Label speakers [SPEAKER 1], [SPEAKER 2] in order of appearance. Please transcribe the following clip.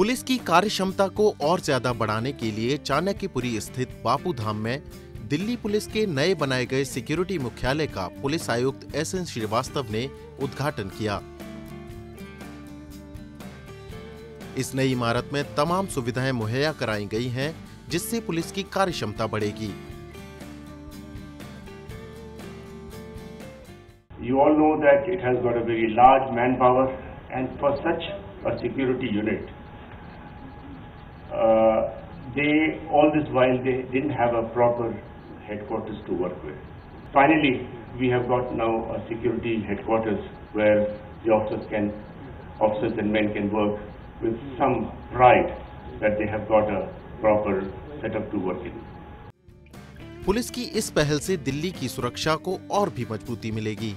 [SPEAKER 1] Police की कार्य क्षमता को और ज़्यादा बढ़ाने के लिए चाणक्यपुरी स्थित बापू धाम में दिल्ली पुलिस के नए बनाए गए सिक्योरिटी मुख्यालय का पुलिस आयुक्त एस एन श्रीवास्तव ने उद्घाटन किया। इस नई इमारत में तमाम सुविधाएँ मुहैया कराई गई हैं जिससे पुलिस की कार्यक्षमता बढ़ेगी।
[SPEAKER 2] You uh, they, all this while they didn't have a proper headquarters to work with. Finally, we have got now a security headquarters where the officers can, officers and men can work with some pride that they have got a proper setup to work in.
[SPEAKER 1] Police की इस पहल से दिल्ली की सुरक्षा को और भी मजबूती मिलेगी